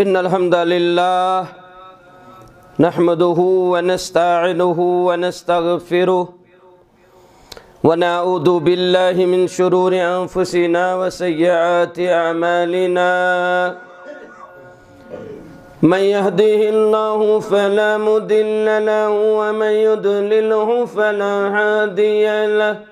إن الحمد لله نحمده ونستعينه ونستغفره ونعوذ بالله من شرور أنفسنا وسيئات أعمالنا. من يهده الله فلا مضل له ومن يضلله فلا هادي له.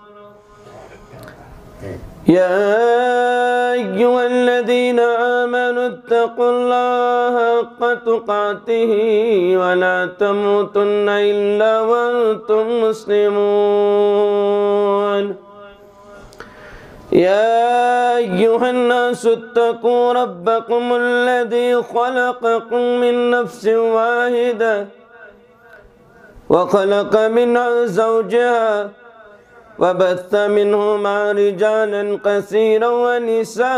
يا أيها الذين آمنوا اتقوا الله حق تقاته ولا تموتن إلا وأنتم مسلمون. يا أيها الناس اتقوا ربكم الذي خلقكم من نفس واحدة وخلق منها زوجها وبث منهما رجالا كثيرا ونساء.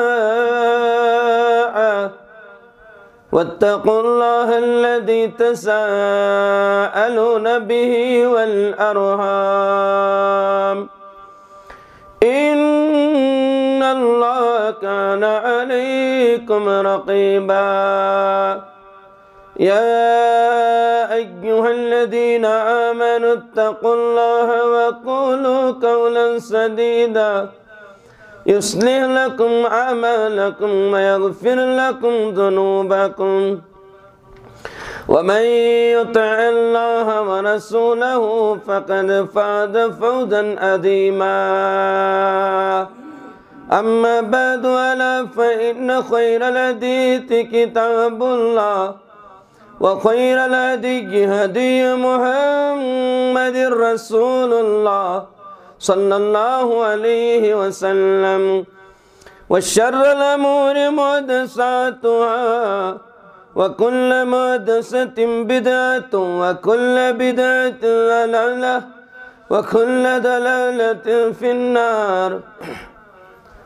واتقوا الله الذي تساءلون به والأرham إن الله كان عليكم رقيبا. يا أيها الذين آمنوا اتقوا الله وقولوا قولا سديدا. يصلح لكم أعمالكم ويغفر لكم ذنوبكم. ومن يطع الله ورسوله فقد فاز فوزا عظيما. أما بعد ألا فإن خير الحديث كتاب الله. وخير الهدي هدي محمد رسول الله صلى الله عليه وسلم والشر الأمور محدثاتها وكل محدثة بدعة وكل بدعة ضلالة وكل ضلالة في النار.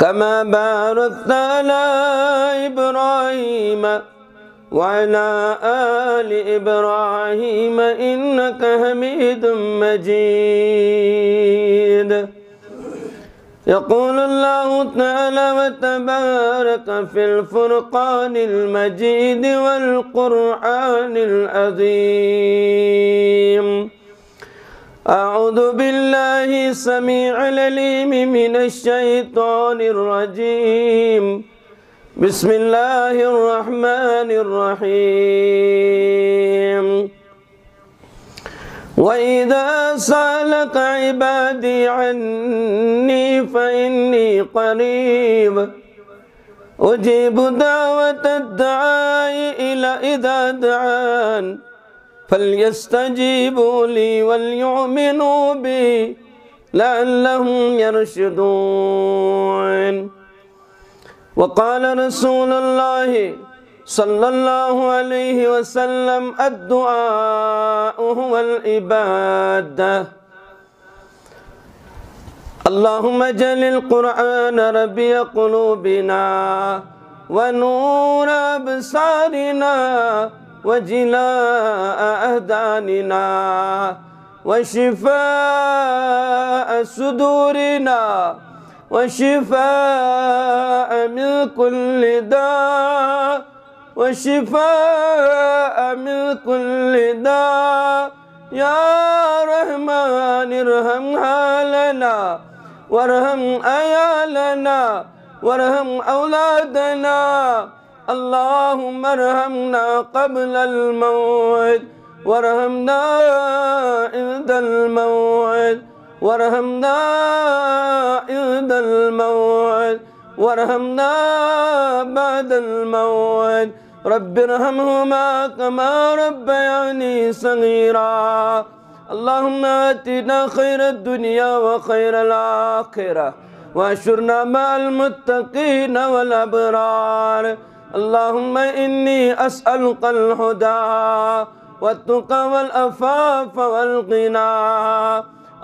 كما باركت على إبراهيم وعلى آل إبراهيم إنك حميد مجيد. يقول الله تعالى وتبارك في الفرقان المجيد والقرآن العظيم. أعوذ بالله سميع العليم من الشيطان الرجيم. بسم الله الرحمن الرحيم. وإذا سألك عبادي عني فإني قريب. أجيب دعوة الدعاء إلى إذا دعان. فليستجيبوا لي وليؤمنوا بي لعلهم يرشدون. وقال رسول الله صلى الله عليه وسلم الدعاء هو العبادة. اللهم اجعل القرآن ربي قلوبنا ونور أبصارنا وجلاء أهداننا وشفاء صدورنا وشفاء من كل داء وشفاء من كل داء يا رحمن ارحم حالنا وارحم عيالنا وارحم أولادنا اللهم ارحمنا قبل الموت وارحمنا عند الموت وارحمنا عند الموت وارحمنا بعد الموت. رب ارحمهما كما ربياني صغيرا. اللهم آتنا خير الدنيا وخير الآخرة واشرنا مع المتقين والأبرار. اللهم إني أسألك الهدى والتقى والأفاف والغنى.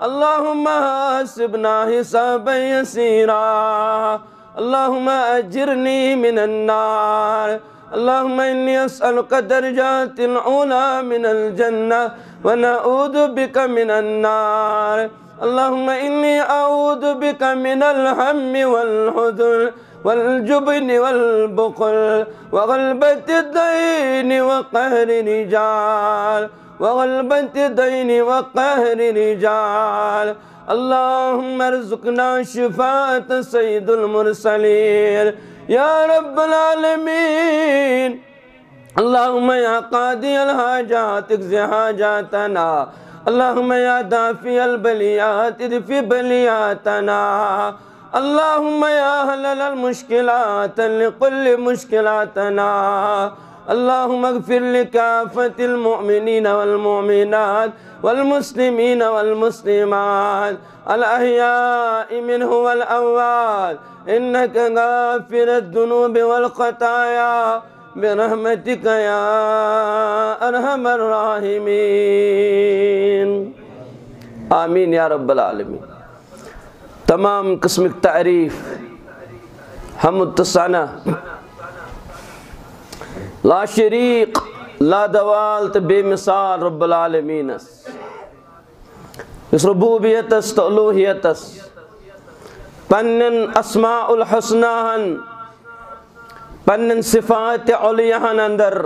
اللهم حاسبنا حسابا يسيرا. اللهم أجرني من النار. اللهم إني أسألك درجات العلا من الجنة ونعوذ بك من النار. اللهم إني أعوذ بك من الهم والحزن. والجبن والبخل وغلبة الدين وقهر رجال وغلبة الدين وقهر رجال. اللهم ارزقنا شفاعة سيد المرسلين. يا رب العالمين. اللهم يا قاضي الحاجات اقضي حاجاتنا. اللهم يا دافي البليات ادفي بلياتنا. اللهم يا هلل المشكلات لكل مشكلاتنا اللهم اغفر لكافة المؤمنين والمؤمنات والمسلمين والمسلمات. الأحياء منه والأموات. إنك غافر الذنوب والخطايا برحمتك يا أرحم الراحمين آمين يا رب العالمين تمام قسمك تعریف حمد تسانہ لا شریق، لا دوال تو بے مثال رب العالمین اس۔ ربوبیتس تو الوحیتس پنن اسماء الحسنہن پنن صفات علیہن اندر،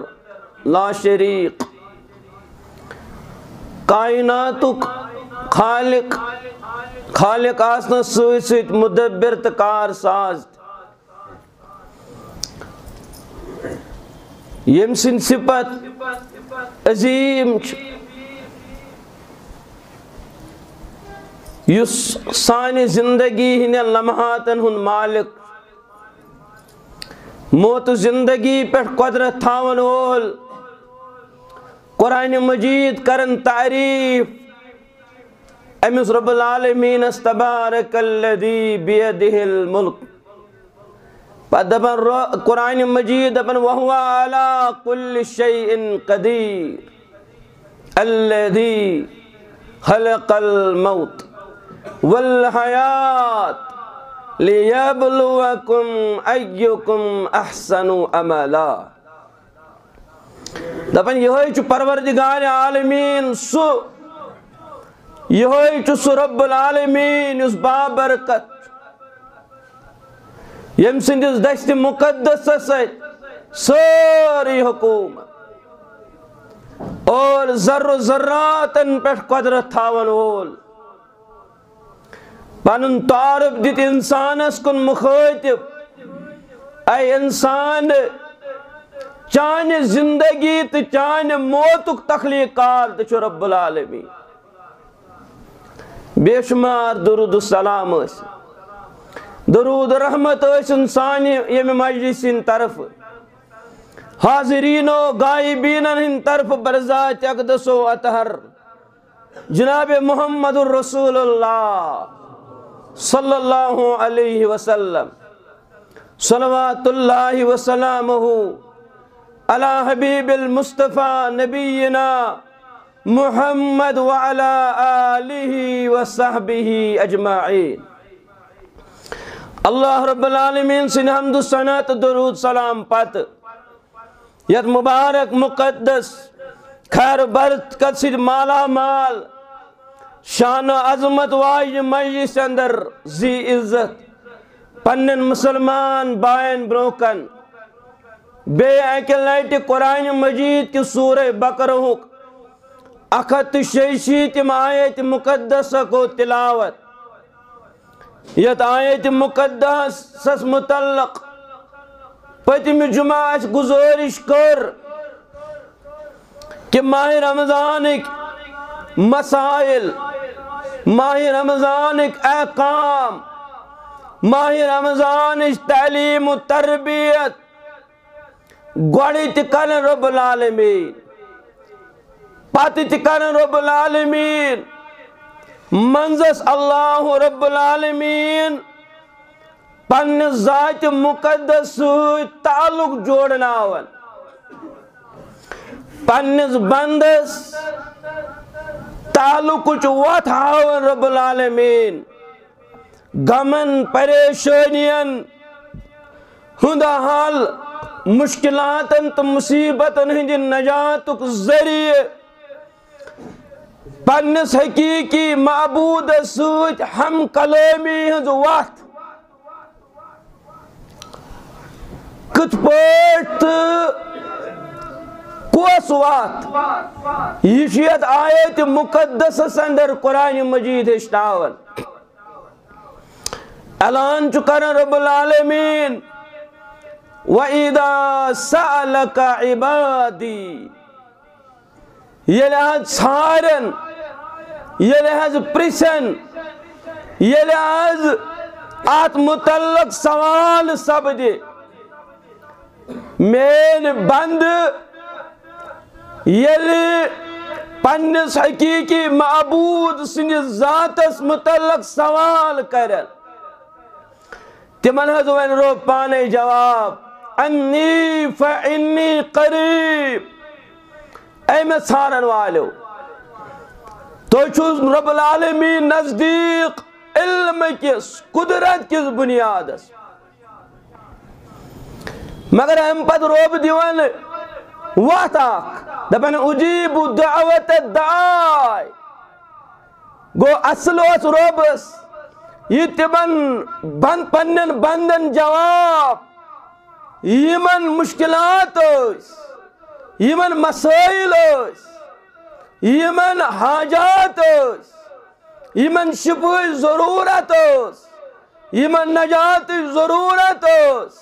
لا شریق۔ کائناتک خالق خالق آسنا سوئی سوئی مدبر تکار ساز۔ یم سن صفت عظیم یس سانی زندگی ہن لمحاتن ہن مالک۔ موت زندگی پر قدرت تھاون وول قرآن مجید کرن تعریف۔ امس رب العالمین استبارک الذی بیدہ الملک. دپن قرآن مجید دپن وهو على كل شيء قدير الذي خلق الموت والحياة ليبلوكم أيكم أحسن أملا دپن یہ چھ پروردگار عالمین، سو یہ چھ سو رب العالمین، اس بابرکت یم سندس دست مقدس ساری حکومت۔ اور ذر و ذراتن پہ قدرت تھاون وول پن تعارف دیت انسانس کن مخاطب۔ اے انسان، چان زندگی تو چان موتک تخلیقات تو رب العالمین۔ بے شمار درود السلام اس درود رحمت ٲسِن سانہِ ییٚمہِ مجلسِن طرفہٕ. حاضریٖن و غایبیٖنن ہٕنٛدِ طرفہٕ برزات اقدس و اطہر. جناب محمد الرسول اللہ صلی اللہ علیہ وسلم. صلوات اللہ وسلامہ علی حبیب المصطفیٰ نبینا محمد وعلى آلہ وصحبہ اجمعین اللہ رب العالمین سن حمد سنت درود سلام پت. یت مبارک مقدس، خیر برت کت مالا مال شان و عظمت واج مجلس اندر زی عزت. پنن مسلمان، بائن، بروکن. بے ایکل لائٹ قرآن مجید کی سورہ بکرہک اکھت شیشیت آیت مقدس کو تلاوت۔ یت آیت مقدس متعلق۔ پتم جمعہ گزارش کر کہ ماہ رمضان مسائل، ماہ رمضان احکام، ماہ رمضان تعلیم و تربیت۔ گوڑی تکن رب العالمین۔ پاتی تکن رب العالمین۔ منزس اللہ رب العالمین۔ پن ذات مقدس تعلق جوڑناون۔ پنس بندس تعلق وت ہاون رب العالمین۔ غمن پریشانین ہند حال مشکلات تو مصیبتن ہند نجات ذریعہ پنس حقیقی معبود ست ہم کلامی ہز وت کت پٲٹھۍ تہٕ کس وات یہ آیت مقدس اندر قرآن مجید ہشتاون اعلان کرن رب العالمین۔ وَإِذَا سَأَلَكَ عِبَادِي۔ یہ لحظ ژھارن یہ لحظ پرسن یہ لحظ ات متعلق سوال سپدِ مین بند یلی پنس حقیقی معبود سنس ذاتس متعلق سوال کرن تمن حض ون رو پانے جواب، انی فعنی قریب۔ اے میں ژھانن والو۔ تو رب العالمین نزدیک علم کس قدرت کس بنیادس مگر ہم پت روب دیوان وقت دپن اجیب دعوت دعائی۔ گو اصل اس۔ روبس یہ تمن بند پنن بندن جواب۔ یمن مشکلات اس۔ یمن مسائل اس۔ یمن حاجات اس یمن شفوی ضرورت اس یمن نجات ضرورت اس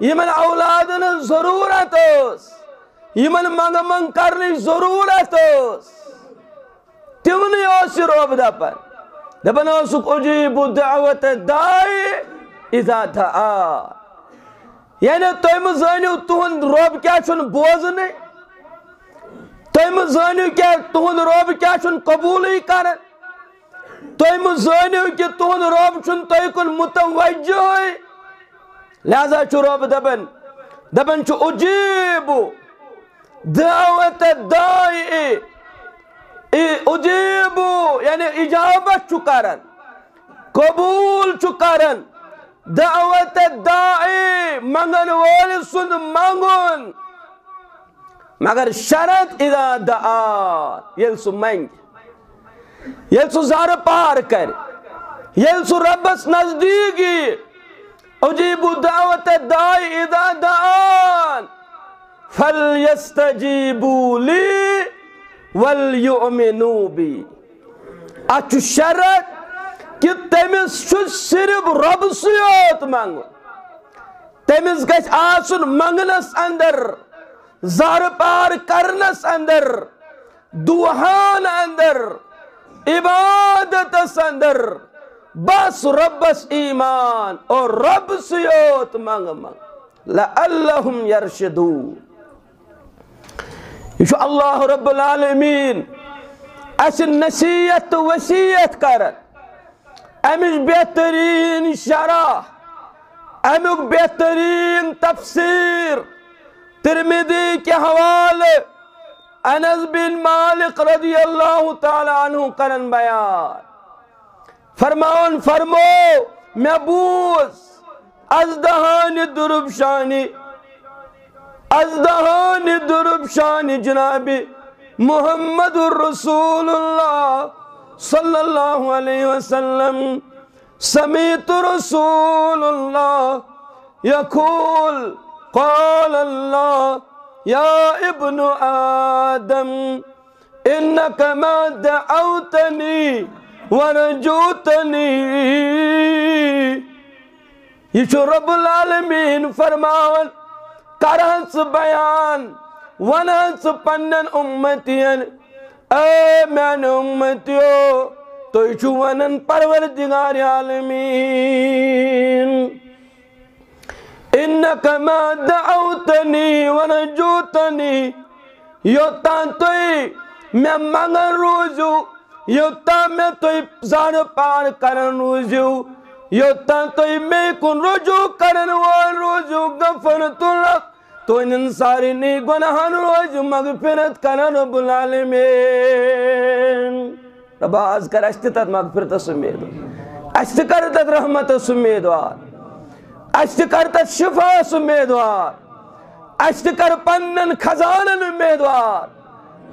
یمن اولادن ضرورت اس یمن منگ منگ کرنے ضرورت تمنی اس روب دپن دپن اسک اجیب دعوت دائی اذا دعا۔ یعنی تم زانیو تہند روب کیا چھن بوزنے تم زانیو کیا تہند روب کیا قبول ہی کرن؟ تم زانیو کہ تہند روب چھن تہ کن متوجہ لہذا چھ روب دپن دپن اجیب دعوت دائی۔ اجیبو یعنی اجابت چکارن قبول چکارن دعوت دائی، منگن والی سند منگن۔ مگر شرط اذا دعا یل سو منگ یل سو زار پار کر یل سو ربس نزدیکی اجیبو دعوت دائی اذا دعان فَلْيَسْتَجِيبُوا لِي وَلْيُؤْمِنُوا بِي اچھو شرط کہ تیمیس چھو صرف رب سیوت مانگو تیمیس گیس آسن منگنس اندر۔ زار پار کرنس اندر، دوہان اندر، عبادت اندر، بس ربس ایمان اور رب سیوت مانگ مانگ لَأَلَّهُمْ يَرْشِدُونَ یہ اللہ رب العالمین، اس نصیحت تو وسیعت کر۔ امچ بہترین شرح امیک بہترین تفسیر۔ ترمیدی کے حوالے انس بن مالک رضی اللہ تعالی عنہ کرن بیان۔ فرماؤن فرمو میں بوز از دہان درب شانی، ازدہان درب شان جناب محمد الرسول اللہ صلی اللہ علیہ وسلم۔ سمیت رسول اللہ یقول قال الله يا ابن آدم إنك ما دعوتني ورجوتني. يشو رب العالمين فرماوان کرانس بيان ونانس پنن امتین أي من أمتيو؟ تو يشو ونن پروردگار العالمين انکا ما دعوتنی ورجوتنی یوتان توی میں منگن روزو یوتان میں توی زان پار کرن روزو یوتان توی میں کن رجوع کرن وان روزو. غفرت لک تو ان ساری نی گناہن روز مغفرت کرن رب العالمین رب آز کر اشتی تت مغفرت سمیدو. اشتی کر تت رحمت سمیدوار اشتی کر تت شفا سمیدوار اشتی کر پنن خزانن امیدوار۔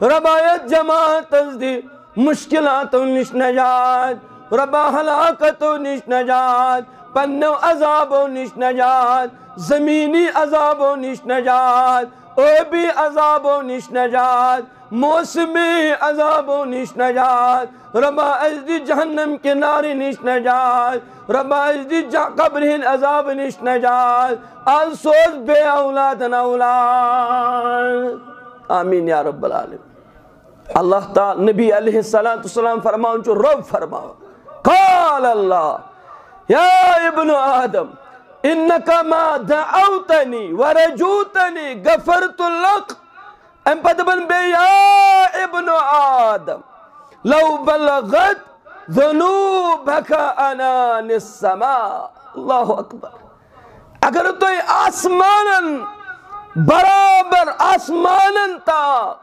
ربایت جماعت ازدی مشکلاتو نش نجات رب حلاکتو نش نجات پنو عذابو نش نجات، زمینی عذابو نش نجات۔ اوبی عذابو نش نجات، موسمی عذابو نش نجات، ربا ازدی جہنم کے ناری نش نجات، ربا ازدی قبرہن عذاب نش نجات آل سوز بے اولاد نا اولاد۔ آمین یا رب العالم اللہ تعالی نبی علیہ السلام فرماؤں چو رب فرماؤں۔ قال اللہ، یا ابن آدم انکا ما دعوتنی ورجوتنی غفرت لک ام پتبن بے یا ابن آدم، لو بلغت ذنوبک انان السماء اللہ اکبر اگر تو آسمانن برابر آسمانن تا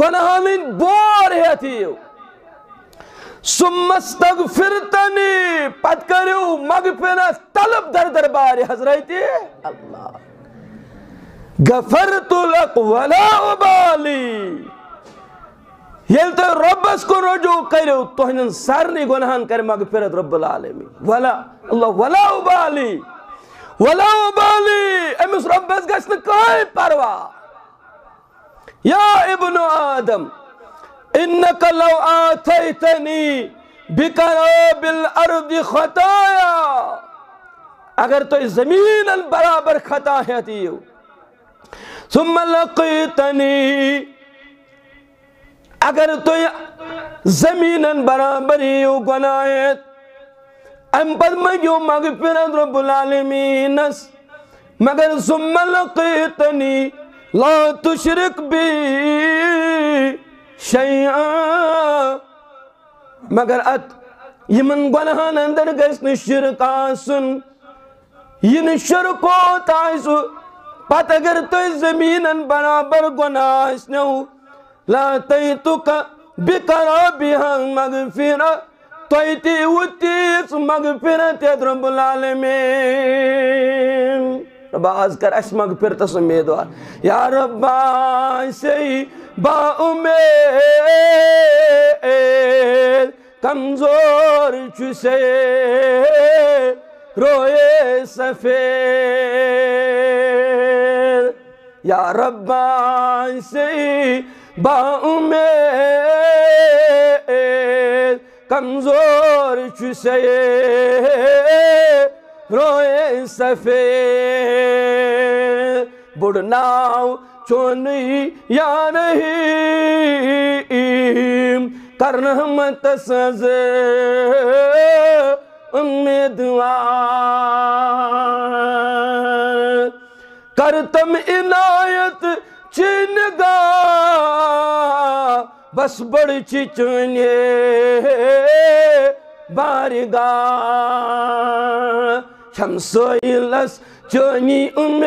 گناہمین بور ہے تھیو ثم استغفرتنی پت کریو مغفرت طلب در دربار حضرت اللہ۔ غفرت لک ولا ابالی۔ یل تو ربس کو رجوع کریو تو سارنی گناہن کر مغفرت رب العالمین۔ ولا، اللہ، ولا ابالی۔ ولا ابالی، امس ربس گسن کوئی پروا یا ابن آدم انك لو آتيتني بقراب الارض خطايا. اگر تو زمین برابر خطا ہے تیو ثم لقيتني. اگر تو زمین برابر ہیو گناہت ام پر مگیو مغفرت رب العالمین مگر ثم لقيتني. لا تشرك بي شیعہ، مگر ات یمن گناہان اندر گژھن شرک آسن ین شرکو تائسو پت اگر تو زمینن برابر گناہ اسنو لا تیتک بقرابها مغفرہ تویتی وتیس مغفرت رب العالمین۔ رب آز کر اس مغفرت سمیدوار یا رب آئی با امید کمزور چسے روئے سفید یا ربان سے با امید کمزور چسے روئے سفید بڑھناؤ چونی یا نہیں کرنمت سز امیدوار کر تم عنایت چین بس بڑ چچنے بارگا شمس و الاسلام چونی امید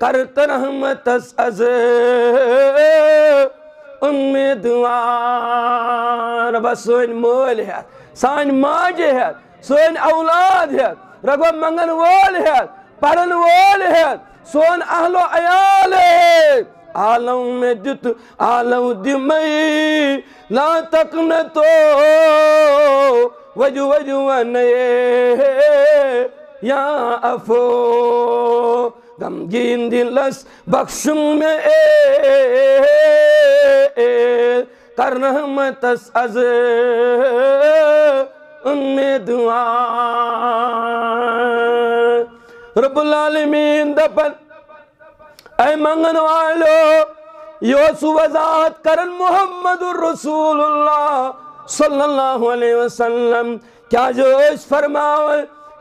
کرت رحمت از امیدوار بس سوین مول ہے سان ماج ہے سوین اولاد ہے رگو منگن وول ہے پڑھن وول ہے سون اہل و عیال ہے۔ عالم میں جت عالم دمائی لا تقنتو وجو وجو ونئے۔ یا افو غمگین دلس بخشم میں اے۔ کر رحمتس از امیدوار رب العالمین دپن اے منگن والو، یو سو وضاحت کرن محمد الرسول اللہ صلی اللہ علیہ وسلم۔ کیا جو اس فرماؤ،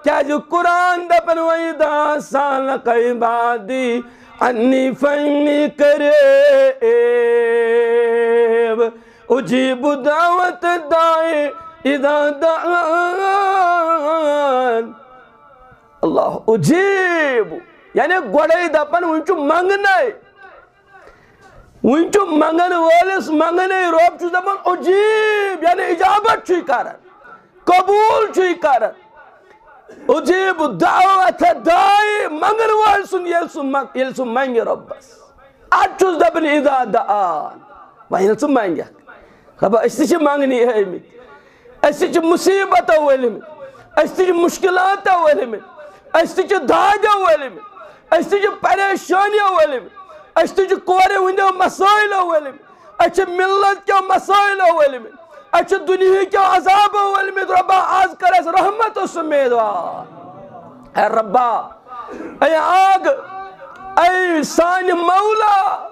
کیا جو قرآن دپن وَإِذَا سَالَكَ عِبَادِي عَنِّي فَإِنِّي قَرِيبٌ اجیب دعوت دائے اذا دعان۔ اللہ اجیب۔ یعنی گوڑے دپن ونچو منگنے۔ ونچو منگن والس منگنے، روب چو دپن اجیب یعنی اجابت چوی کرن۔ قبول چوی کرن۔ اجیب دعوت دائی، منگن والسن یلسن منگی رب بس۔ اچوز دپن، اذا دعان۔ وہی یلسن منگی خبر اس تھی منگنی ہے اس تھی مصیبت ولمت اس تھی مشکلات ولمت اس تھی داد ولمت اچھا اس تھی پریشانی ولمت اس تھی کور ہند مسائل ولمت اس اچھا ملت کیا مسائل ولمت اس اچھا دنیا کیا عذاب ولمت ربا آز کر اس رحمت اس امیدوار۔ اے ربا، اے آگ، اے سان مولا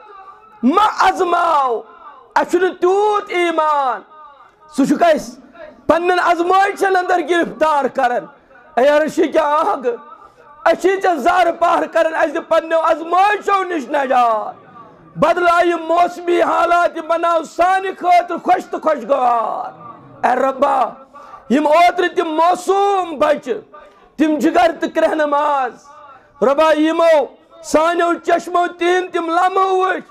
ما ازماؤ اچھن تیوت ایمان۔ سہ کس پنن ازمائشن اندر گرفتار کرن۔ اے عرشی کیا آگ اچھی چا زار پار کرن اس پنن ازمائشوں نش نجات. بدلائی موسمی حالات بناو سانی خاطر خوش تو خوشگوار. اے ربا، یم اوتر تم موسوم بچ تم جگر تو کرہ نماز ربا، یمو سانیو چشمو تین تم لمحو وچ،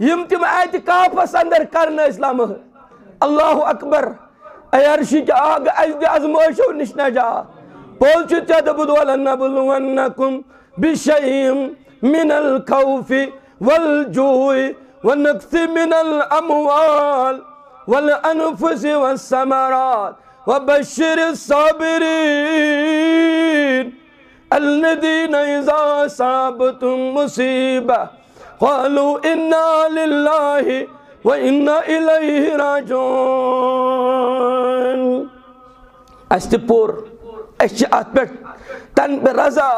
یم تم اعتکافس اندر کرنا اسلام اللہ اکبر، اے عرشی کے آگ ازد ازمائشو نش نجات. بولچو تدبد ولنبلونكم بشيء من الخوف والجوع ونقص من الأموال والأنفس والثمرات. وبشر الصابرين الذين إذا أصابتهم مصيبة قالوا إنا لله وإنا إليه راجعون. استبور تن برزا.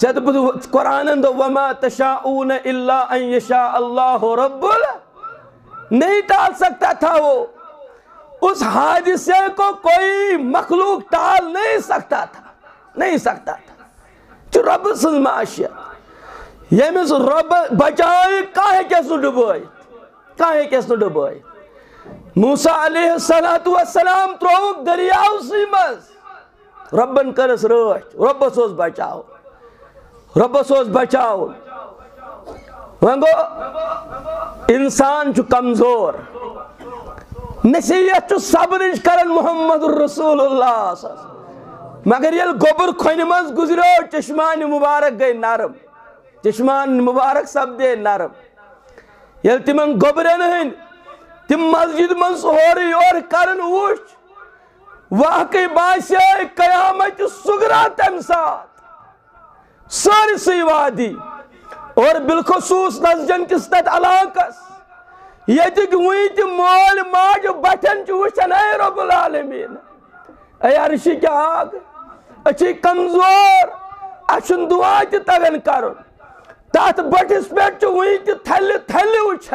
جد قرآن دو وما تشاؤون إلا أن يشاء الله رب نہیں ٹال سکتا تھا وہ. اس حادثے کو کوئی مخلوق ٹال نہیں سکتا تھا. نہیں سکتا تھا. جو رب سنماشیت یمس رب بچائے کاہے کیس نو ڈبائی کاہے کیس نو ڈبائی موسیٰ علیہ السلام تروک دریاو سیمز. ربن کرس رچ رب سوز بچاو رب سوز بچاو ونگو انسان چو کمزور۔ نصیحت چو صبرش کرن محمد رسول اللہ مگر یل گوبر کھوین مز گزرو، چشمان مبارک گئی نرم۔ چشمان مبارک سب دے نرم۔ یل تمن گوبرن ہن، تم مسجد من سوری اور کرن وچ واقعی باسے قیامت سگرا تم ساتھ۔ سارسی وادی اور بالخصوص نزجن کس تت علاقس۔ یتک ویت مول ماج بٹن چ وچن اے رب العالمین۔ اے عرشی کیا آگ، اچھی کمزور، اچھن دعا تی تگن کرن۔ تات بٹس پیٹ پہ ون تھل تھل وچ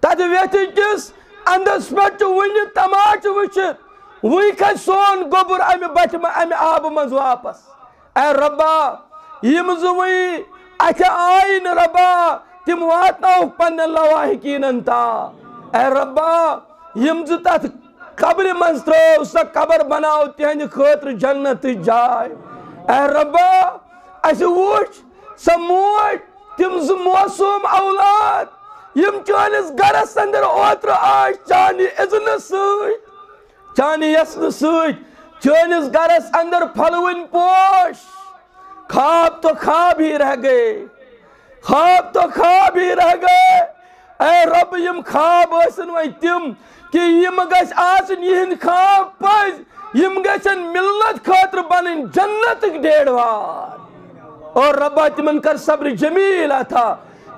تات ویت کس اندس پیٹ پہ ون تماچ وچت ون کھس سون گوبر امہ بٹ امہ آب مز واپس۔ اے ربا، یم زوی اتھ اچھا آئی ربا تم واتنو پن لواحقین تا اے ربا، یم ز تت قبر مز ترو سا قبر بناو تہند خاطر جنت جائے۔ اے ربا اس وچ سموٹ تم ز موسوم اولاد، یم چانس گرس اندر اوتر آج چانی اذن سوت چانی یسن سوت چانس گرس اندر پھلوین پوش خواب تو خواب ہی رہ گئے خواب تو خواب ہی رہ گئے اے رب یم خواب اسن وی تم کہ یم گس آسن یہن خواب پز یم گسن ملت خاطر بنن جنت ڈیڑوار اور ربا تمن کر صبر جمیل آتا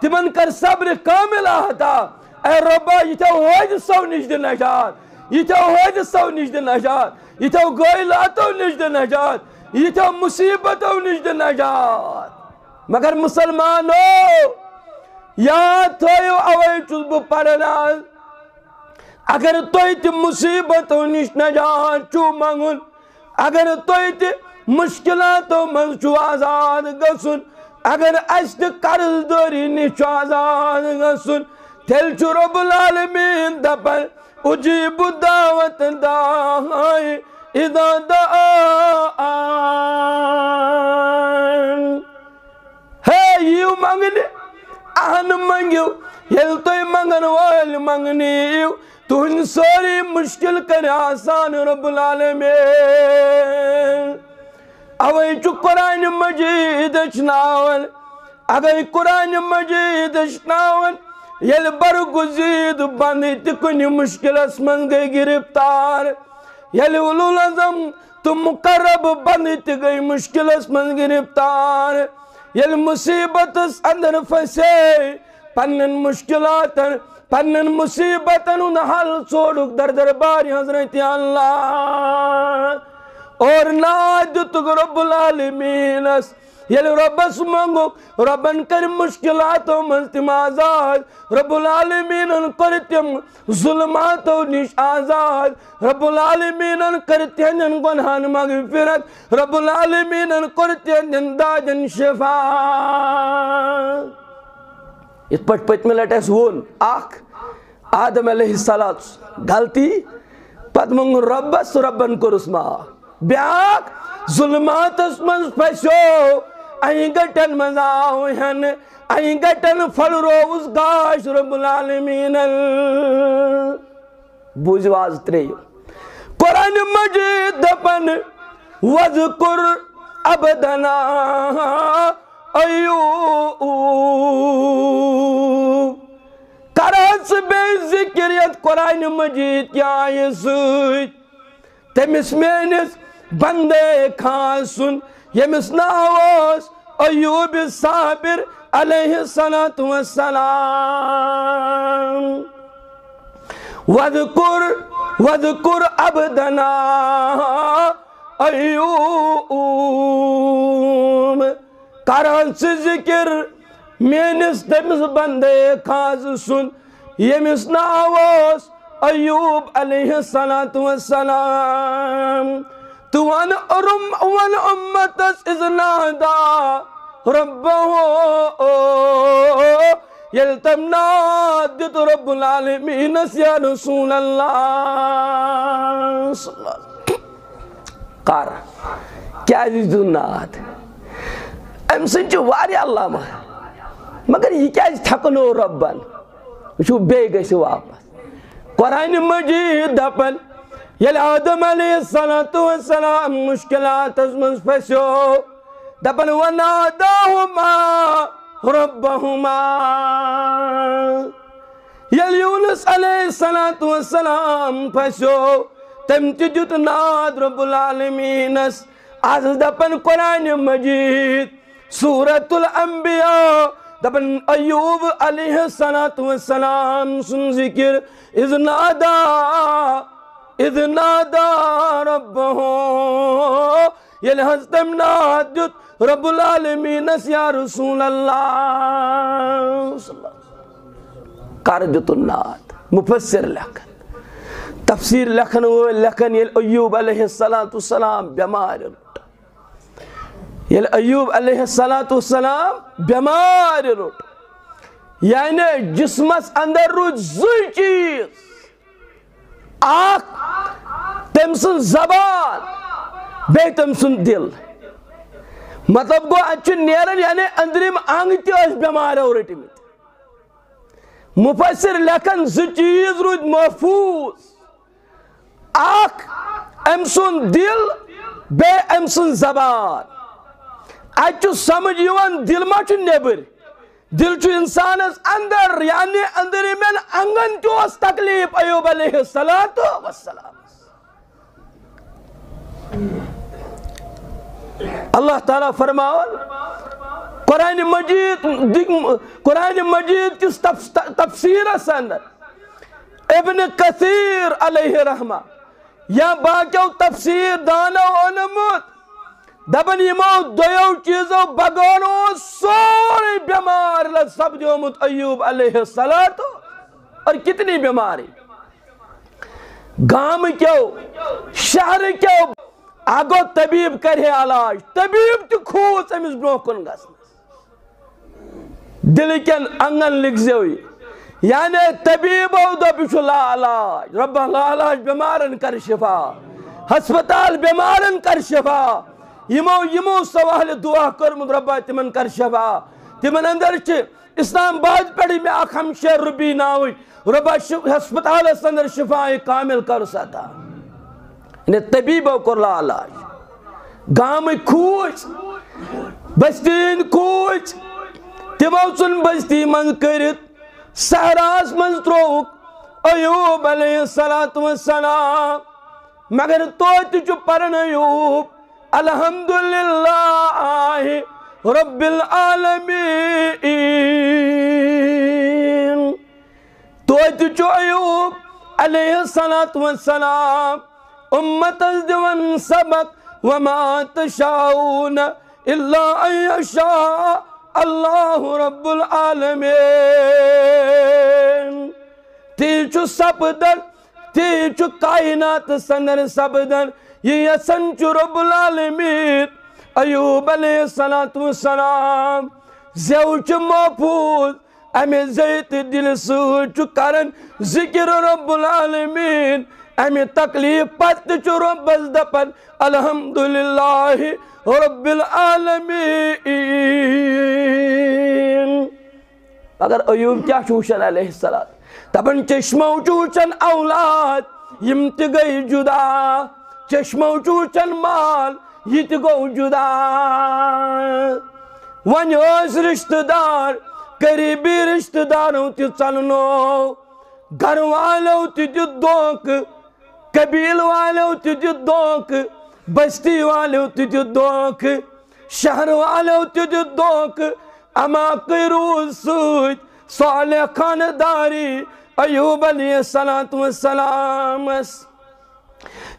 تمن کر صبر کامل آتا اے ربا یہ تو ہوئد سو نجد نجات یہ تو ہوئد سو نجد نجات یہ تو گوئلاتو نجد نجات یہ تو مصیبتو نجد نجات مگر مسلمانو یاد تھوئیو اوئی چلبو پڑھنا اگر توی تی مصیبتو نجد نجات چو منگل اگر تھی تہ مشکلاتو من چھو آزاد گسن اگر اس تہ قرض داری نش آزاد گسن تیل چھو رب العالمین دپن اجیب دعوت دائی اذا دعان ہے، یو منگنی، اہن منگیو، یل تو منگن وال منگنیو۔ تہن ساری مشکل کر آسان رب العالمین۔ اوے چو قرآن مجید اشناون اگر قرآن مجید اشناون یل برگزید بندی تکنی مشکل اسمن گئی گرفتار. یل علول ازم، تو مقرب بندی تگئی مشکل اسمن گرفتار. یل مصیبت اس اندر فسے، پنن مشکلاتن، پنن مصیبتن ان حل سوڑک در درباری حضرت اللہ. اور نادت رب العالمین یل ربس منگو، ربن کر مشکلاتو منتم آزاد، رب العالمین ان کرتیم ظلماتو نش آزاد، رب العالمین ان کرتیم گنہان مغفرت رب العالمین ان کرتیم داجن شفا. اس پٹ پت میں لٹ اس وون آخ آدم علیہ السلام، غلطی پت منگ ربس ربن کرس معاف بیاک ظلمات اس من پسو ۽ گهٽن مزا هين ۽ گهٽن ڦل روز گاش ربالمين بجواس تري قرآن مجید دپن وذکر عبدنا ایو کرس بے ذکریت قرآن مجید کیا آئے سوچ تمس میں نس بندے خان سن یمس ناوس ایوب صابر علیہ السلام وذکر وذکر عبدنا ایوب کران سے ذکر مینس تمس بندے خاص سن. یمس ناوس ایوب علیہ السلام تو ان ارم وان امتس از نادا، ربہو یلتم نادت رب العالمین یا رسول اللہ، صلی اللہ علیہ وسلم۔ قار، کیا جیز دو ناد۔ ام سنچو واری اللہ مہر مگر یہ کیا جیز تھکنو ربان وچو بے گئی سے واپس۔ قرآن مجید دپن یل آدم علیہ السلام مشکلات از من فسیو دپن وناداہما ربہما۔ یل یونس علیہ السلام فسیو تم تجت ناد رب العالمین آز دپن قرآن مجید، سورة الانبیاء دپن ایوب علیہ السلام سن ذکر، اذ نادا إذ نادى ربه يلي هزتم نادت رب العالمين يا رسول الله. قردت الناد مفسر لك تفسير لكن لكن يا الأيوب عليه الصلاة والسلام بمار يا الأيوب عليه الصلاة والسلام بمار يعني جسمس أندر زي چیز آخ تم سن زبان، بے تم سن دل۔ مطلب گو اچھو نیرن یعنی اندریم آنگ تی اس بیمار ہو رٹی میں مفسر لکھن زو چیز روز محفوظ۔ آخ ام سن دل، بے ام سن زبان۔ اچھو سمجھ یوان دل ما چھو نیبر۔ دل چھو انسان اس اندر یعنی اندر من انگن تو اس تکلیف، ایوب علیہ السلام اللہ تعالیٰ فرماؤن، قرآن مجید قرآن مجید کس تفسیر اندر؟ ابن کثیر علیہ رحمہ یا باقیو تفسیر دانا ونمت دبن یمو دویو چیزو بگانو سوری بیمار لسب دیومت ایوب علیہ السلام. اور کتنی بیماری؟ گام کیو، شہر کیو اگو طبیب کرے علاج، طبیب تہ کھوس امس برو کن گھنس دل کن انگن لکھزو یعنی طبیب طبیبو دپ لا علاج. رب لا علاج بیمارن کر شفا. ہسپتال بیمارن کر شفا. یمو یمو سوال دعا کرمت ربا تمن کر شفا تمن اندر چھ اسلام آباد پڑھی میں اخ ہمشیر ربی ناوی. ربا ہسپتال اندر شفا کامل کر ستا یعنی طبیبو کر لا علاج گام کھوچ، بستین کھوچ. تمو چن بستی من کرت سہراس من تروک. ایوب علیہ السلام مگر تو چھ پرن ایوب الحمد لله رب العالمين توت جعيوب عليه الصلاة والسلام امت الزوان سبق وما تشاؤون الا ان يشاء الله رب العالمين تيجو سبدن تيجو كائنات سنر سبدن یہ یسن چو رب العالمین ایوب علیہ السلام زیو محفوظ امی زیت دل سو چو کرن، ذکر رب العالمین امی تکلیف پت چو رب دپن، الحمدللہ رب العالمین۔ اگر ایوب کیا چوشن علیہ السلام، تبن چشمو چوشن اولاد، یم گئی جدا۔ چشمو چوشن مال یہ تی گو جدا۔ ون اس رشتہ دار، قریبی رشتہ داروں تی چلنو۔ گھر والو تی تی دوک قبیل والو تی تی دوک بستی والو تجھو دوک شہر والو تجھو دوک اما قیروز سوچ، صالح خانداری، ایوب علیہ السلام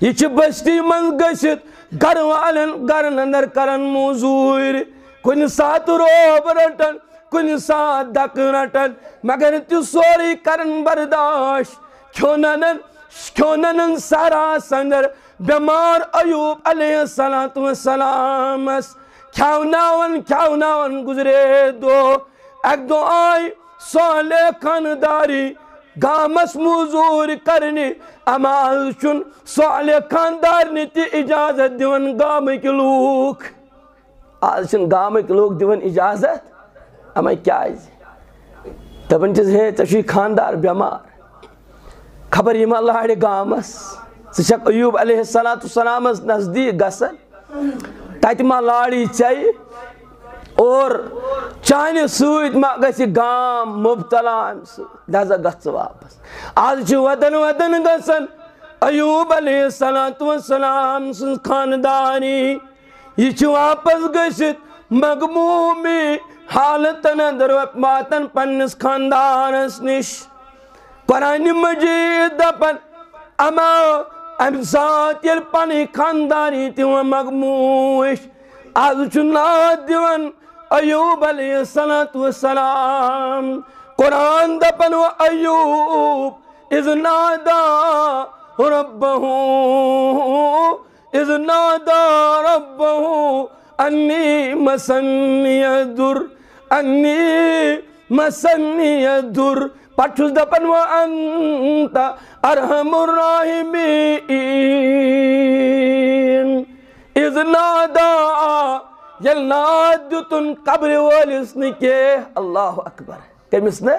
یہ چھ بستی من گشت گر والن گر نندر کرن موزور کن سات روب رٹن کن سات دک رٹن مگر تی سوری کرن برداشت کیوننن کیوننن سارا سندر بیمار ایوب علیہ السلام کھاوناون کھاوناون گزرے دو ایک دو آئی صالح خانداری گامس موزور کرنی اما چن صالح خاندار تی اجازت دیون گام کی لوگ آج چن گام کی لوگ دیون اجازت؟ اما کیا ہے جی؟ تبن چیز ہے تشوی خاندار بیمار خبر یہ اللہ گامس۔ ثق ایوب علیہ السلام نزدیک گسن تت ما لاڑی چی اور چانہ ست ما گھ گام مبتلا ام سزا گھ واپس آج ودن ودن گسن ایوب علیہ السلام سن خاندانی یہ واپس گھت مغمومی حالتن اندر واتن پنس خاندانس نش قرآن مجید دپن اما ام سات یل پنی خاندانی تیو مغموش آز چنات دیون ایوب علیہ السلام قرآن دپن و ایوب إذ نادا ربہو إذ نادا ربہو انی مسنی در انی مسنی در پٹھوس دپن و انتا ارحم الراحمین. إذ نادا یل نادتن قبر والس نکے اللہ اکبر. کمس نے؟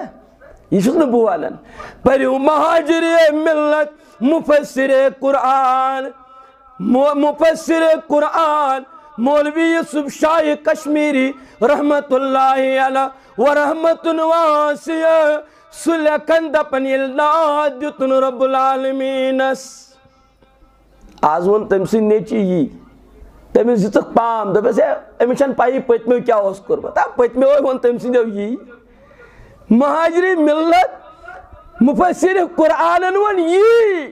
یہ چھس نبوالن پریو مہاجر ملت مفسر قرآن. مفسر قرآن. مولوی یوسف شاہ کشمیری رحمت اللہ علیہ ورحمت واسیہ سلکن دپن یل ناد رب العالمینس آز ون تم نیچی یہ تمس دتک پام دپس ہے امس چھن پائی پتمو کیا اوس کورمت پتمو ون تم سی یہ مہاجری ملت مفسر قرآن ون یہ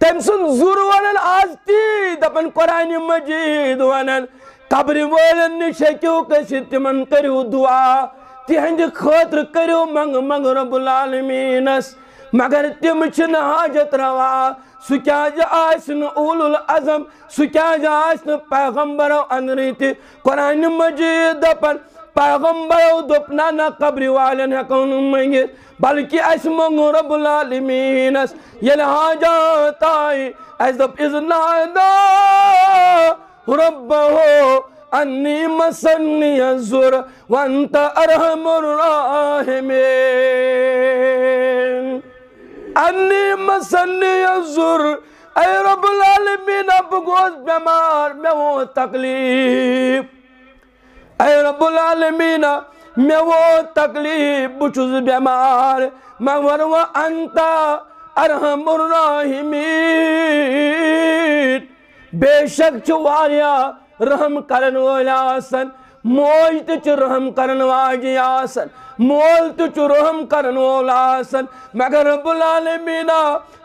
تم سن زور ونن آز تی دپن قرآن مجید ونن قبر والن نشکیو کسی تمن کریو دعا تہند خاطر کرو منگ منگ رب العالمینس مگر تم چھن حاجت روا سو کیا اول العظم سو کیا جا آسن قرآن مجید دپن پیغمبر دپنا نا قبر والن ہکون منگت بلکہ اس منگو رب العالمین اس یل حاجات آئی اس دپ اذن آئیدا ربہو انی مسنی الزر وانت ارحم الراحمین انی مسنی الزر اے رب العالمین اب گوز بیمار میں وہ تکلیف اے رب العالمین میں وہ تکلیف بچوز بیمار مگر و انتا ارحم الراحمین بے شک چواریا رحم کرن والا آسن موج تچ رحم کرن واجی آسن، مول تچ رحم کرن والا آسن۔ مگر رب العالمین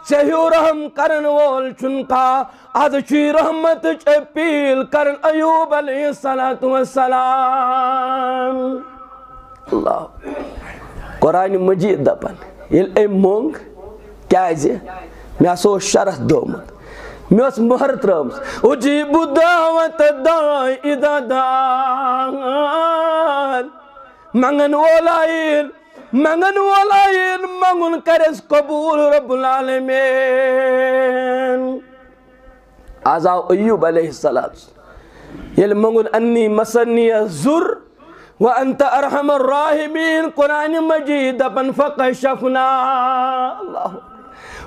سہیو رحم کرن وول چنکا آد چی رحمت چپیل کرن ایوب علیہ السلام اللہ۔ قرآن مجید دپن۔ یل اے مونگ، کیا ہے میں سو شرح دومت ميوس مهر ترمس أجيب دعوة الداعي إذا دعان. مانن ولايل مانن ولايل مانن كرس قبول رب العالمين. أزاو أيوب عليه السلام. يل مانن أني مسني الزر وأنت أرحم الراحمين. قرآن مجيد فانفقشفنا الله.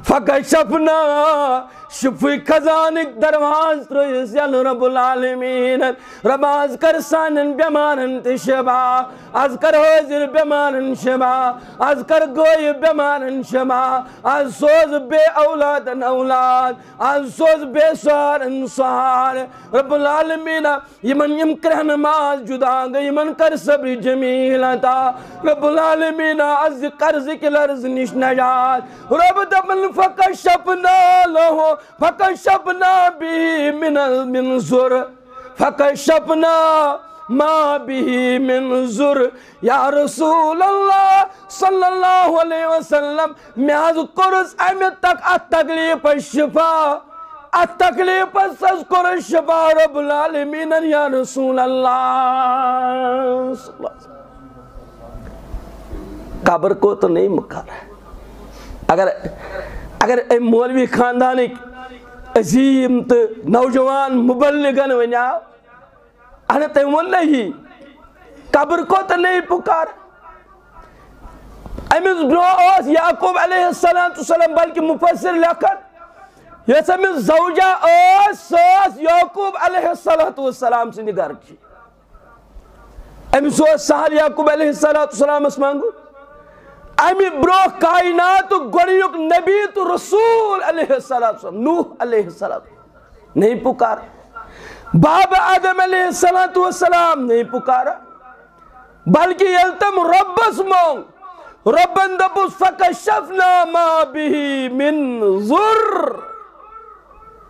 فکشفنا شفی خزانک درواز تریس یل رب العالمین. رب آز کر سانن بیمارن تشبا آز کر حضر بیمارن شبا آز کر گوئی بیمارن شبا آز سوز بے اولادن اولاد آز سوز بے سوارن سوار. رب العالمین، یمن یم کرہن ماز جدا گئی، یمن کر صبر جمیلتا رب العالمین آز قرض کی نش نجات. رب دبن فکشفنا لہو فکشفنا بھی من من زر فکشفنا ما بھی من زر۔ یا رسول اللہ صلی اللہ علیہ وسلم میں آز قرص امیت تک ات تکلیف شفا ات تکلیف سز قرص شفا رب العالمین، یا رسول اللہ صلی اللہ علیہ قبر کو تو نہیں مکانا ہے۔ اگر اگر اے مولوی خاندانک عظیم تو نوجوان مبلغن ونیاو انا تیم ون نہیں قبر کو تو نہیں پکار۔ امیز برو اوس یعقوب علیہ السلام بلکہ مفسر لکھن، یس امیز زوجہ اوس سوس یعقوب علیہ السلام سے نگر کی۔ امیز سوس سہل یعقوب علیہ السلام اس مانگو۔ امی برو کائنات گوڑیوک نبی تو رسول علیہ السلام نوح علیہ السلام نہیں پکار باب آدم علیہ السلام نہیں پکارا۔ بلکہ یلتم ربس مونگ ربن دبس فکشفنا ما به من ذر۔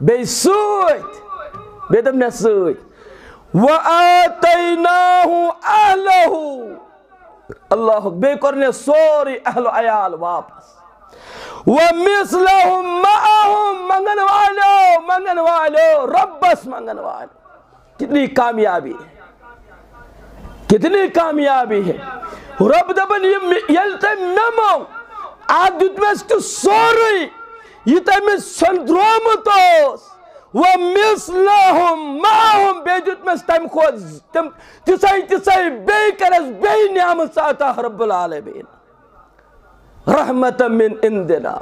بے سویت بے دم نسویت وآتیناہ اہلہو۔ اللہ بے کرنے سوری اہل و عیال واپس۔ وَمِثْلَهُمْ مَعَهُمْ منگن والو منگن والو ربس منگن والو کتنی کامیابی ہے۔ کتنی کامیابی ہے۔ رب دبن یلتم نمو آگ دتمس کی سوری، یہ تیمی سندرومتوس۔ ومثلهم معهم بيجوت مستم خوز تم تساي تساي بي كرز بي نعم ساتا رب العالمين. رحمة من عندنا.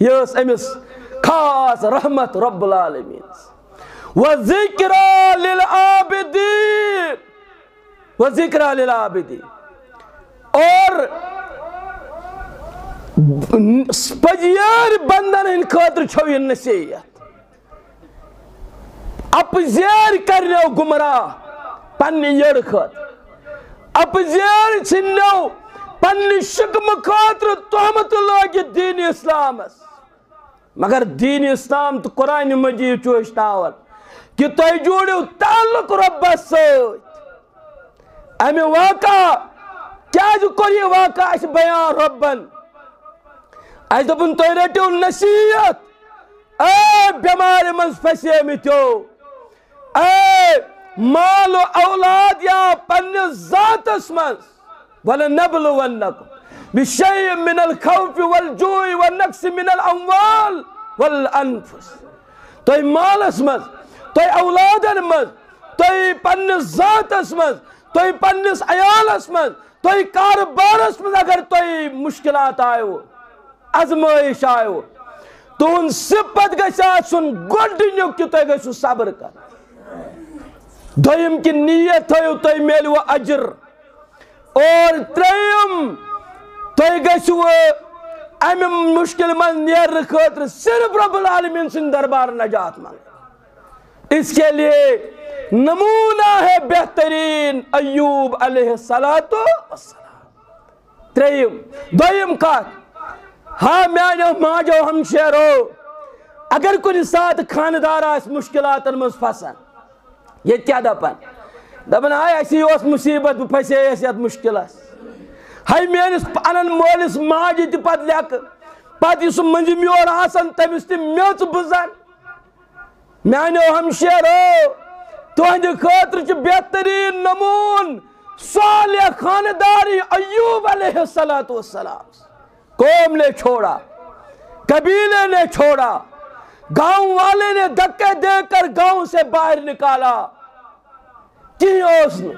يس امس خاص رحمة رب العالمين. وذكرى للعابدين. وذكرى للعابدين. اور پجیار بندن ان قدر چھو یہ اپزیر کرنو گمراہ پنی یڑ خاطر اپزیر چھنو پنی شکم خاطر تحمت لگت دین اسلام مگر دین اسلام تو قرآن مجید چوشتاون کہ تہ جوڑو تعلق ربس ست امی واقع کیا جو کری واقع اس بیان ربن اس دبن تو رٹو نصیحت اے بیمار من پھسے متو اے مال و اولاد یا پنس ذاتس من ولنبلونکم بشيء من الخوف والجوع والنقص من الاموال والانفس۔ تۄہہِ مالس منٛز تۄہہِ اولادن منٛز تۄہہِ پننِس ذاتس منٛز تۄہہِ پننِس عیالس منٛز تۄہہِ کارٕبارس منٛز اگر تۄہہِ مُشکلات آیو ازمٲیش آیو تُہُنٛد صفت گژھِ آسُن گۄڈٕنیُک کہِ تۄہہِ گٔژھِو صبر کرُن دوٚیِم کہِ نیت تھٲیِو تُہۍ میلوٕ اجر۔ اور ترٛیٚیِم تُہۍ گٔژھِو امہ مشکل من نیر خاطر صرف رب العالمین سن دربار نجات من اس کے لیے نمونہ ہے بہترین ایوب علیہ السلام۔ تریم، دویم کات ہاں میانو ماجو ہم شیرو اگر کن ساتھ خاندار آس مشکلات مز پھسان یہ کیا دپان دپان آئے اسی اس مصیبت پھسے اس یت مشکلات ہائی میانس پنن مولس ماجہ تہ پت لیک پتہ اس منجم یور آسان تمس تہ میچ بزان میانو ہمشیرو تہند خاطر چھ بہترین نمون صالح خانداری ایوب علیہ السلام قوم نے چھوڑا، قبیلے نے چھوڑا گاؤں والے نے دکے دے کر گاؤں سے باہر نکالا۔ کی اس نے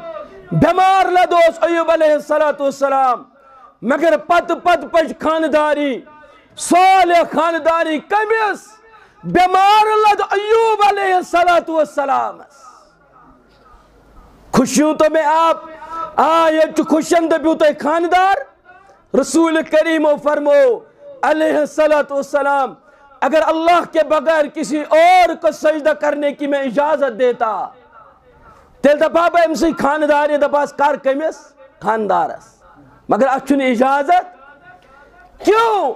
بیمار لدوس ایوب علیہ السلام مگر پت پت پچ خانداری صالح خانداری کمیس، بیمار لد ایوب علیہ السلام خوشیوں تو میں آپ، آئے چو خوشن دبیو تو خاندار، رسول کریم و فرمو علیہ السلام اگر اللہ کے بغیر کسی اور کو سجدہ کرنے کی میں اجازت دیتا تیل دپا بہ ام سی خاندار دپاس کر کمس خاندارس مگر اتھ اجازت؟ کیوں؟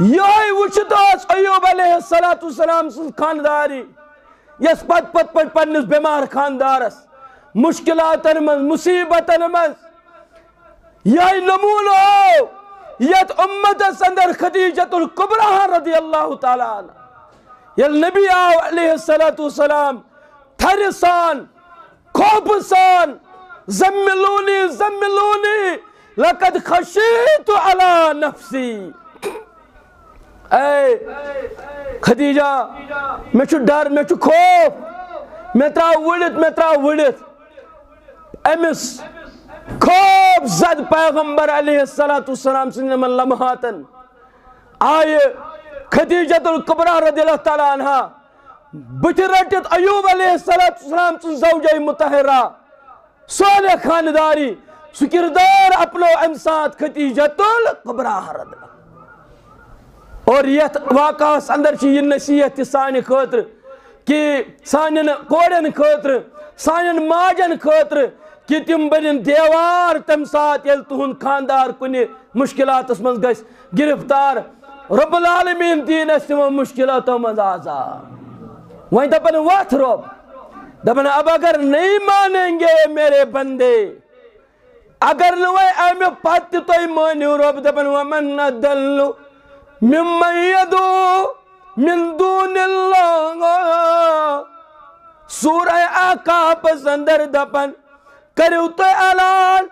یہ وچھت ایوب علیہ السلام سن خانداری یس پت پت پت پنس بیمار خاندارس مشکلاتن من مصیبتن من یہ نمون ہو يت امت سندر خديجة الكبرى رضي الله تعالى عنها. يل نبي عليه الصلاة والسلام ترسان كوبسان زملوني زملوني لقد خشيت على نفسي. اے خدیجہ مے چھ ڈر مے چھ خوف. مے ترا وڑت مے ترا وڑت أمس خوف زد پیغمبر علیہ السلام سنم لمحاتن آئے خدیجہ القبرہ رضی اللہ تعالیٰ عنہ بت رٹت ایوب علیہ السلام چن زوجہ متحرہ صالح خانداری سو کردار اپنو ام سات خدیجت القبرہ رد اور یت واقع اندر چھ یہ نصیحت سانہ خاطر، کہ سانن کوڑن خاطر، سانن ماجن خاطر کہ تم بنن دیوار تم سات یل تہن خاندار کن مشکلات من گس گرفتار رب العالمین دین اس تمو مشکلاتوں مز آزاد۔ وہیں دپن وات روب دپن اب اگر نہیں مانیں گے میرے بندے، اگر نوے ایم پت تو مانیو روب دپن ومن ندلو ممن یدو من دون اللہ۔ سورہ آقا پسندر دپن کریو تو اعلان،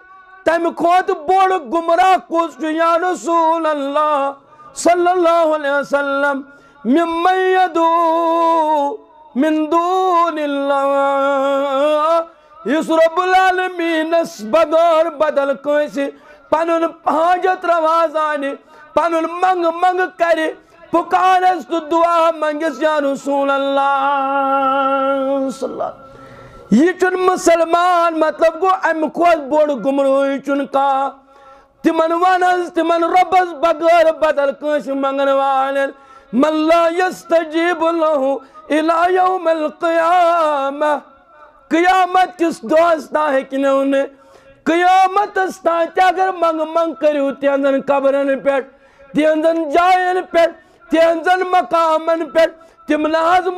تم کھوت بوڑ گمراہ کس یا رسول اللہ صلی اللہ علیہ وسلم، ممن یدو من دون اللہ۔ اس رب العالمین اس بغیر بدل کوئی پنن حاجت روازانی، پنن منگ منگ کری پکارس تو دعا منگس یا رسول اللہ صلی اللہ علیہ وسلم۔ یہ چن مسلمان مطلب گو ام کھوت بوڑ گمروی چن کا۔ تمن ونز، تمن ربس بغیر بدل کوئی منگن والن۔ من لا يستجيب له الى یوم القیامہ۔ قیامت کس دوستا ہے کہ انہیں۔ قیامت استا اگر منگ منگ کریو تینزن قبرن پیٹ تینزن جائن پیٹ تینزن مقامن پیٹ تم ناز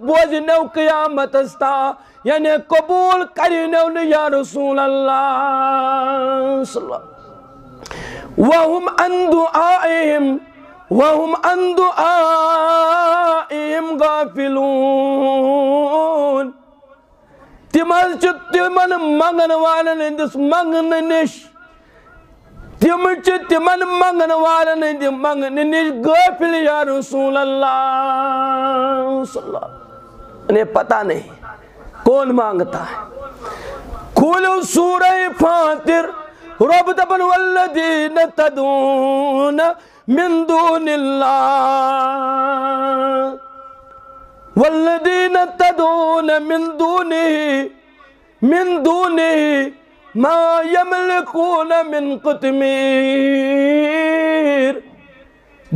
بوزی قیامت استا۔ یعنی قبول کری یا رسول اللہ صلی اللہ وهم ان دعائهم وهم عن دعائهم غافلون تمن چھ تمن منگن والن ہندس منگن نش تم چھ تمن منگن والن ہند منگن نش غافل یا رسول اللہ صلی اللہ انہیں پتہ نہیں کون مانگتا ہے؟ کھولو سورہ فاتر، رب دبن والذین تدون من دون اللہ۔ والذین تدون من دونه من دونه ما يملكون من قتمیر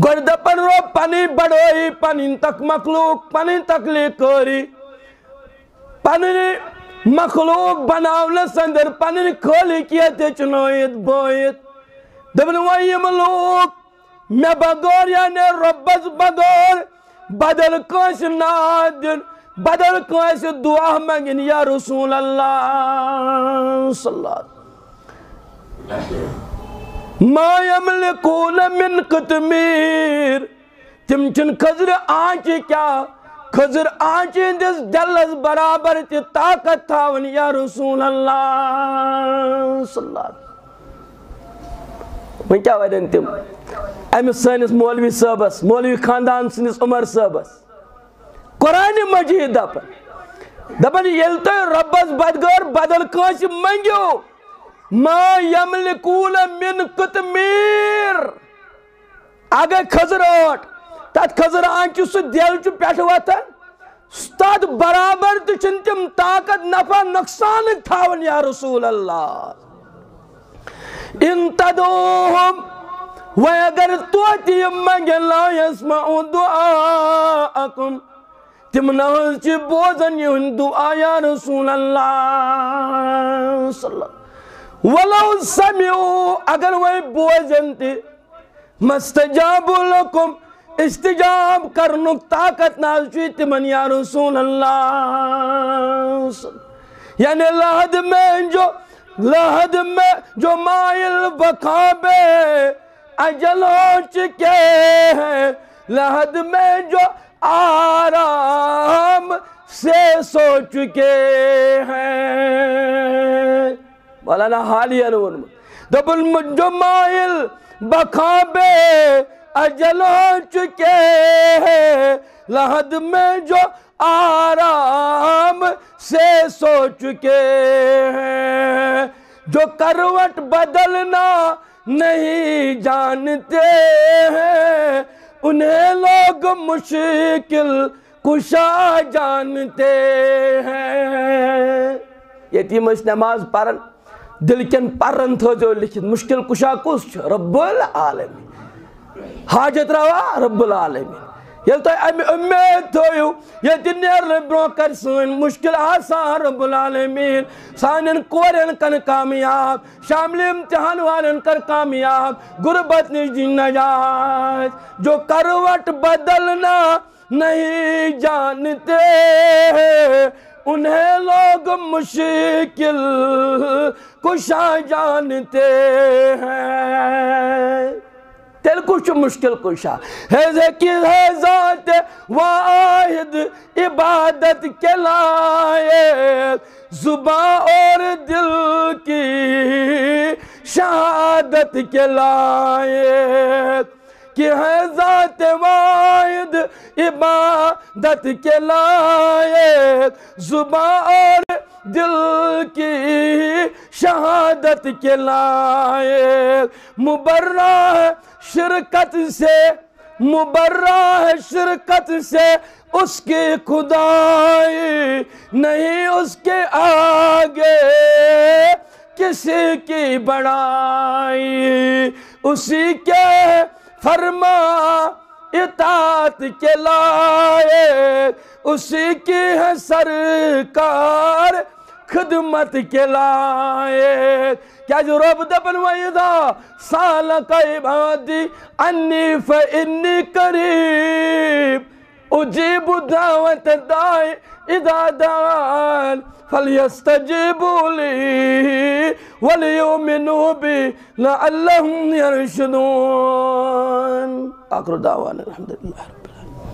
گرد پن رو، پنی بڑوئی، پنی تک مخلوق، پنی تک لیکوری پنی مخلوق بناونا سندر پنی خالقیت چنویت بویت دبن ویم لوگ میں بغور یعنی ربز بغور بدل کنس نادن بدل کنس دعا منگن یا رسول اللہ صلی اللہ علیہ وسلم۔ ما یملکون من قتمیر تم چن خضر آنچی کیا خضر آنچی دس دلس برابر تی طاقت تھاون، یا رسول اللہ صلی اللہ علیہ وہی کیا ویدن تم امس سنس مولوی صاحبس، مولوی خاندان سنس عمر صاحبس۔ قرآن مجید دپن دپن یل تو ربس بدگار بدل کانس منگیو۔ ما یملکون من قتمیر اگر خزر آٹ۔ تات خزر آنچو سو دیل چو پیٹ واتن تات برابر تو تم طاقت، نفع، نقصان تھاون یا رسول اللہ۔ ان تدوہم وَأَگَرْ تُوَتِي مَنْگَ لَا يَسْمَعُ دُعَاءَكُمْ تم نحل چی بوزن یہن دعا یا رسول اللہ۔ صلی اللہ وَلَوْ سَمِعُوا، اگر وہ بوزن تی مستجاب لکم استجاب کرنک طاقت نال تمن یا رسول اللہ۔ یعنی لہد میں جو لہد میں جو مائل بقابے اجل ہو چکے ہیں۔ لہد میں جو آرام سے سو چکے ہیں۔ مولانا حالی حالیہ نون دب المجمائل بخابے اجل ہو چکے ہیں۔ لہد میں جو آرام سے سو چکے ہیں۔ جو کروٹ بدلنا نہیں جانتے ہیں۔ انہیں لوگ مشکل کشا جانتے ہیں۔ یتیم اس نماز پرن دل کن پرن تھو جو لکھت، مشکل کشا کس رب العالمین۔ حاجت روا رب العالمین۔ یل تو امی امید تھویو یہ دنیر برو کر سن، مشکل آسان رب العالمین۔ سانن کورن کن کامیاب، شامل امتحان والن کر کامیاب۔ غربت نجی نجات، جو کروٹ بدلنا نہیں جانتے۔ انہیں لوگ مشکل کشا جانتے ہیں۔ تیل کچھ مشکل کشا۔ ہے ذکر، ہے ذات، واحد، عبادت کے لائق۔ زباں اور دل کی شہادت کے لائق۔ کہ ہے ذات واحد، عبادت کے لائق زباں اور دل کی شہادت کے لائق۔ مبرہ شرکت سے، مبرہ شرکت سے اس کی خدائی، نہیں اس کے آگے کسی کی بڑائی۔ اسی کے فرما اطاعت کے لائے اسی کی ہے سرکار خدمت کے لائے کیا جو رب دبن ویدہ سالک عبادی انی فإنی قریب۔ أجيب دعوة الداعي إذا دعان فليستجيبوا لي وليؤمنوا بي لعلهم يرشدون. آخر دعوانا الحمد لله رب العالمين.